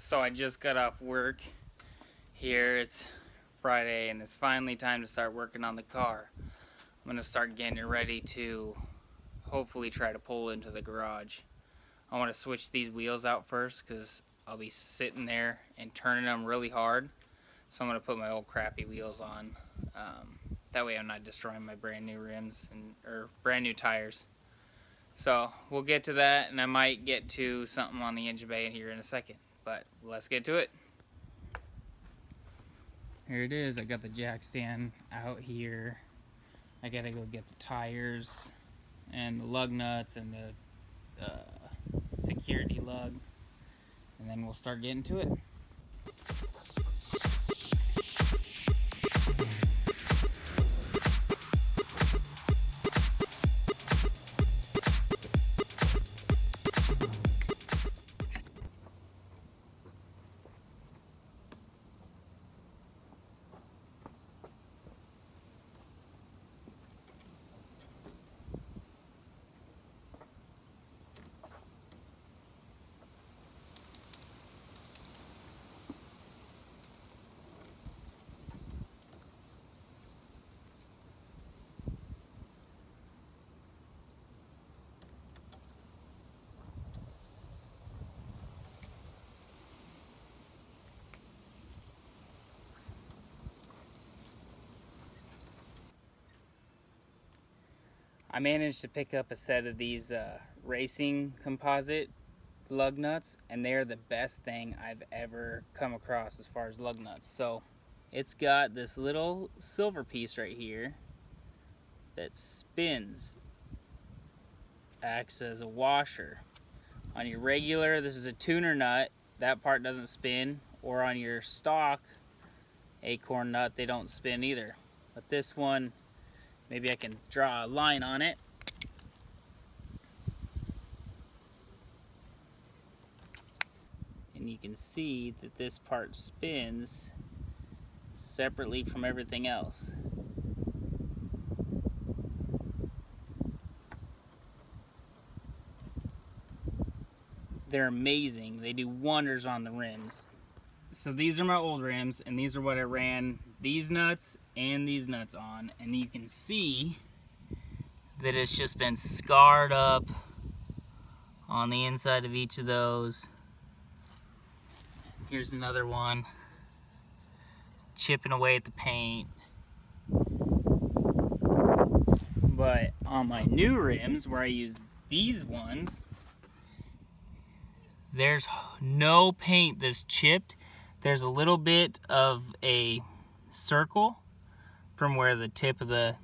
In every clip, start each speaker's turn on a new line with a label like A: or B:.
A: So I just got off work here. It's Friday and it's finally time to start working on the car. I'm going to start getting it ready to hopefully try to pull into the garage. I want to switch these wheels out first because I'll be sitting there and turning them really hard. So I'm to put my old crappy wheels on. Um, that way I'm not destroying my brand new rims and or brand new tires. So we'll get to that and I might get to something on the engine bay in here in a second. But let's get to it. Here it is. I got the jack stand out here. I gotta go get the tires and the lug nuts and the uh, security lug. And then we'll start getting to it. I managed to pick up a set of these uh, racing composite lug nuts and they're the best thing I've ever come across as far as lug nuts. So it's got this little silver piece right here that spins, acts as a washer. On your regular, this is a tuner nut, that part doesn't spin, or on your stock acorn nut, they don't spin either. But this one Maybe I can draw a line on it. And you can see that this part spins separately from everything else. They're amazing. They do wonders on the rims. So these are my old rims and these are what I ran these nuts and these nuts on and you can see that it's just been scarred up on the inside of each of those. Here's another one chipping away at the paint. But on my new rims where I use these ones, there's no paint that's chipped. There's a little bit of a circle from where the tip of the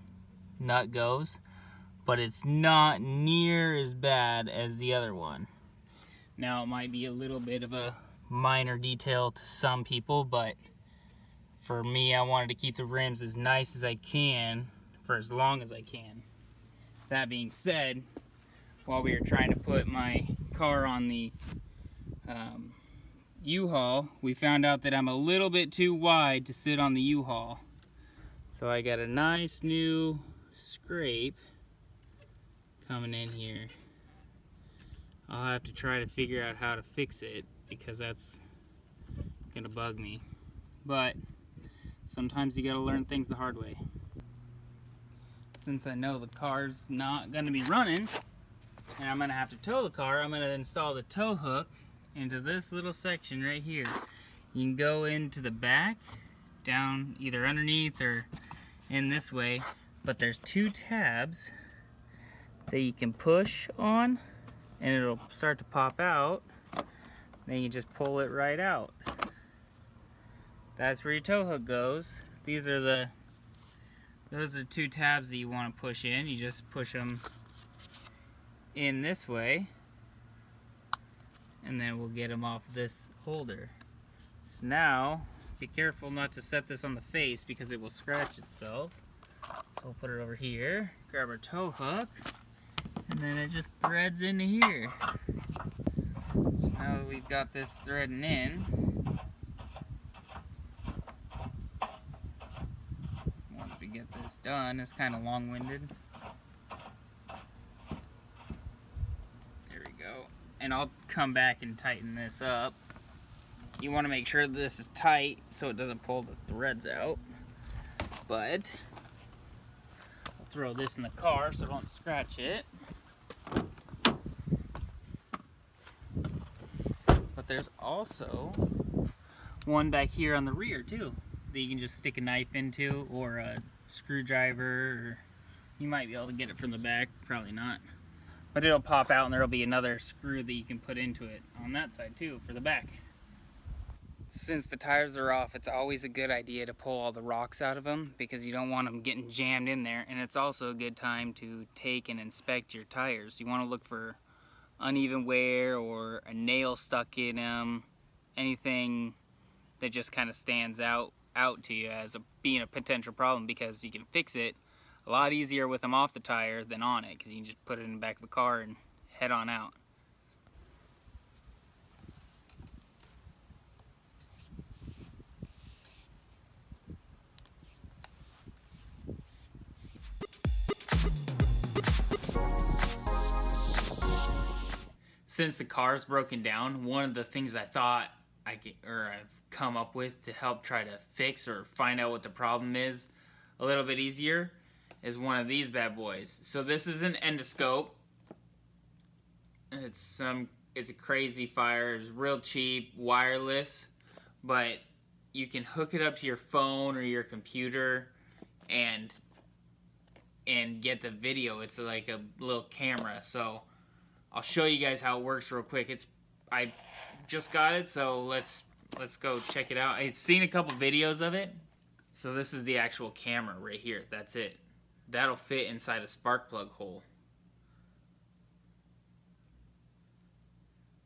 A: nut goes, but it's not near as bad as the other one. Now it might be a little bit of a minor detail to some people, but for me I wanted to keep the rims as nice as I can for as long as I can. That being said, while we were trying to put my car on the um, U-Haul, we found out that I'm a little bit too wide to sit on the U-Haul. So I got a nice new scrape coming in here. I'll have to try to figure out how to fix it because that's gonna bug me. But sometimes you gotta learn things the hard way. Since I know the car's not gonna be running and I'm gonna have to tow the car, I'm gonna install the tow hook into this little section right here. You can go into the back down either underneath or in this way, but there's two tabs that you can push on and it'll start to pop out. Then you just pull it right out. That's where your tow hook goes. These are the, those are two tabs that you want to push in. You just push them in this way and then we'll get them off this holder. So now be careful not to set this on the face because it will scratch itself. So we'll put it over here, grab our tow hook, and then it just threads into here. So now that we've got this threading in, once we get this done, it's kind of long-winded. There we go. And I'll come back and tighten this up you want to make sure this is tight so it doesn't pull the threads out. But I'll throw this in the car so don't scratch it. But there's also one back here on the rear too that you can just stick a knife into or a screwdriver or you might be able to get it from the back, probably not. But it'll pop out and there'll be another screw that you can put into it on that side too for the back. Since the tires are off, it's always a good idea to pull all the rocks out of them because you don't want them getting jammed in there. And it's also a good time to take and inspect your tires. You want to look for uneven wear or a nail stuck in them, anything that just kind of stands out out to you as a, being a potential problem because you can fix it a lot easier with them off the tire than on it because you can just put it in the back of the car and head on out. Since the car's broken down, one of the things I thought I could, or I've come up with to help try to fix or find out what the problem is a little bit easier is one of these bad boys. So this is an endoscope. It's some it's a crazy fire. It's real cheap, wireless, but you can hook it up to your phone or your computer and and get the video. It's like a little camera. So I'll show you guys how it works real quick. It's I just got it, so let's let's go check it out. I've seen a couple videos of it. So this is the actual camera right here. That's it. That'll fit inside a spark plug hole.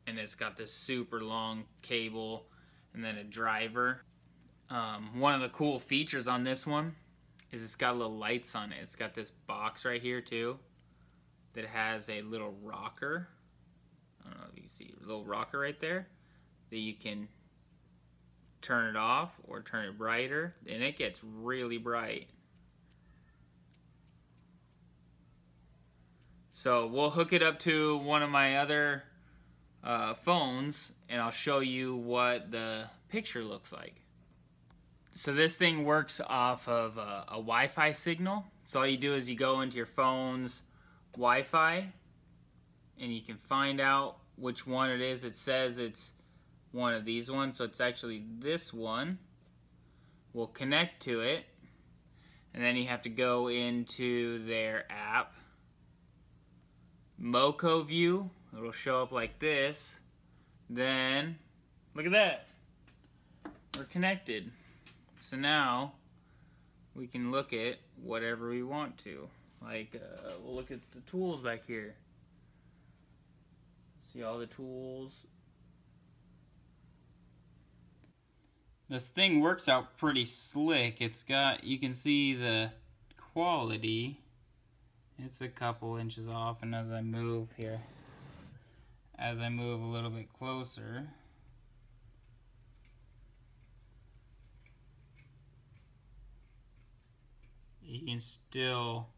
A: And it's got this super long cable and then a driver. Um, one of the cool features on this one is it's got little lights on it. It's got this box right here too that has a little rocker. I don't know if you see a little rocker right there that you can turn it off or turn it brighter and it gets really bright. So we'll hook it up to one of my other uh, phones and I'll show you what the picture looks like. So this thing works off of a, a Wi-Fi signal. So all you do is you go into your phone's Wi-Fi and you can find out which one it is. It says it's one of these ones, so it's actually this one. We'll connect to it and then you have to go into their app. Moco View, it'll show up like this. Then, look at that. We're connected. So now, we can look at whatever we want to. Like, uh, we'll look at the tools back here. See all the tools. This thing works out pretty slick. It's got, you can see the quality. It's a couple inches off, and as I move here, as I move a little bit closer, you can still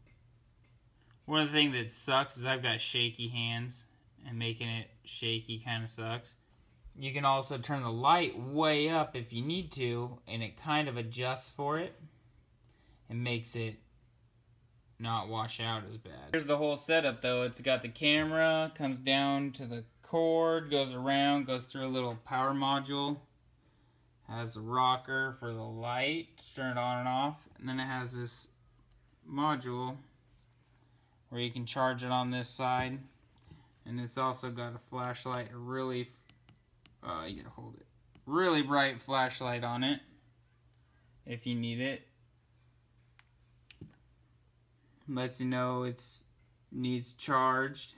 A: one of the things that sucks is I've got shaky hands and making it shaky kind of sucks. You can also turn the light way up if you need to and it kind of adjusts for it and makes it not wash out as bad. Here's the whole setup though. It's got the camera, comes down to the cord, goes around, goes through a little power module, has a rocker for the light, turn it on and off, and then it has this module where you can charge it on this side. And it's also got a flashlight, a really, uh, you gotta hold it, really bright flashlight on it if you need it. Lets you know it's needs charged.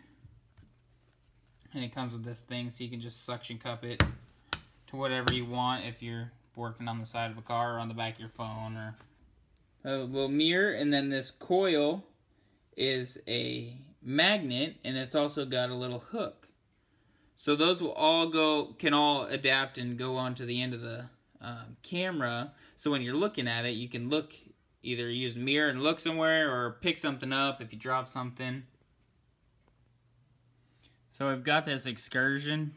A: And it comes with this thing so you can just suction cup it to whatever you want if you're working on the side of a car or on the back of your phone or a little mirror and then this coil is a magnet and it's also got a little hook. So those will all go, can all adapt and go onto the end of the um, camera. So when you're looking at it, you can look, either use mirror and look somewhere or pick something up if you drop something. So I've got this excursion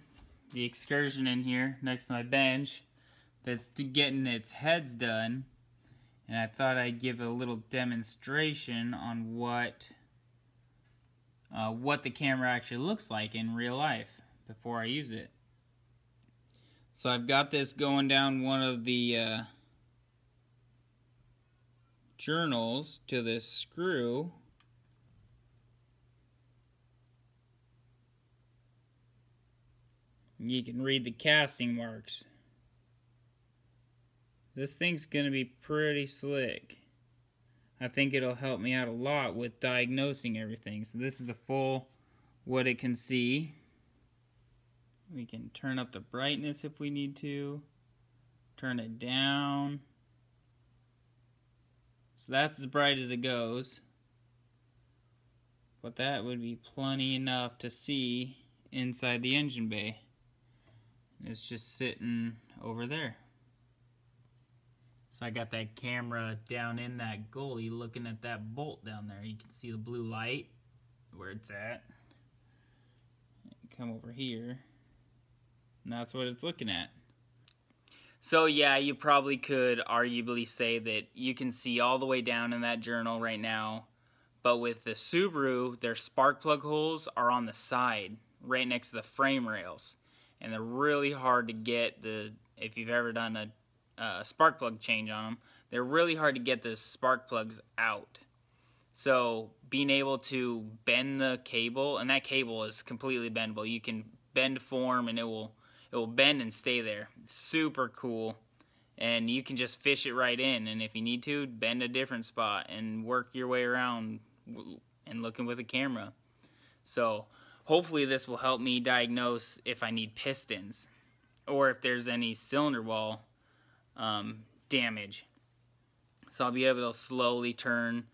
A: the excursion in here next to my bench that's getting its heads done. And I thought I'd give a little demonstration on what uh, what the camera actually looks like in real life before I use it. So I've got this going down one of the uh, journals to this screw. You can read the casting marks. This thing's going to be pretty slick. I think it'll help me out a lot with diagnosing everything. So this is the full what it can see. We can turn up the brightness if we need to. Turn it down. So that's as bright as it goes. But that would be plenty enough to see inside the engine bay. It's just sitting over there. So I got that camera down in that goalie looking at that bolt down there. You can see the blue light where it's at. Come over here. And that's what it's looking at. So yeah, you probably could arguably say that you can see all the way down in that journal right now. But with the Subaru, their spark plug holes are on the side, right next to the frame rails. And they're really hard to get the if you've ever done a uh, spark plug change on them, they're really hard to get the spark plugs out. So being able to bend the cable, and that cable is completely bendable. You can bend form and it will it will bend and stay there. Super cool. And you can just fish it right in. And if you need to, bend a different spot and work your way around and looking with a camera. So hopefully this will help me diagnose if I need pistons or if there's any cylinder wall um, damage. So I'll be able to slowly turn.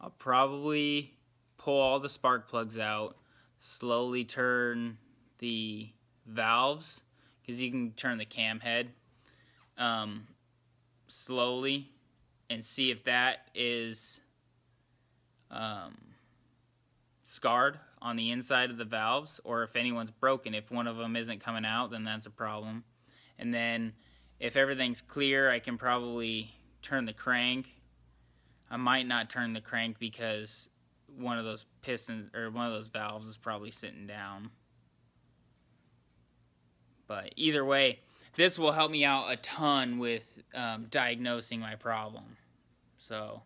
A: I'll probably pull all the spark plugs out, slowly turn the valves, because you can turn the cam head um, slowly and see if that is um, scarred on the inside of the valves or if anyone's broken. If one of them isn't coming out, then that's a problem. And then if everything's clear, I can probably turn the crank. I might not turn the crank because one of those pistons or one of those valves is probably sitting down. But either way, this will help me out a ton with um, diagnosing my problem. So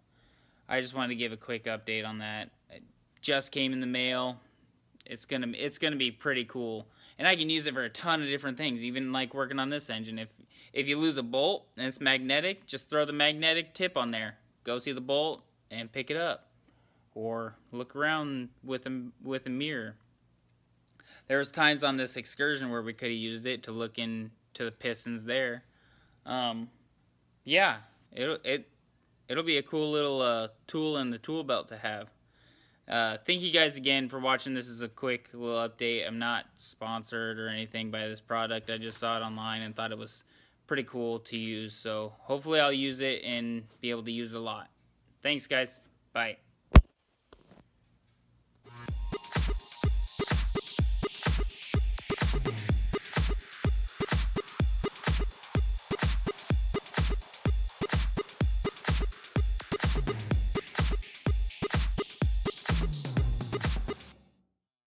A: I just wanted to give a quick update on that. It just came in the mail. It's gonna it's gonna be pretty cool, and I can use it for a ton of different things. Even like working on this engine. If if you lose a bolt and it's magnetic, just throw the magnetic tip on there. Go see the bolt and pick it up, or look around with a with a mirror. There was times on this excursion where we could have used it to look into the pistons there. Um, yeah, it'll it it'll be a cool little uh, tool in the tool belt to have. Uh, thank you guys again for watching. This is a quick little update. I'm not sponsored or anything by this product. I just saw it online and thought it was pretty cool to use. So hopefully I'll use it and be able to use it a lot. Thanks, guys. Bye.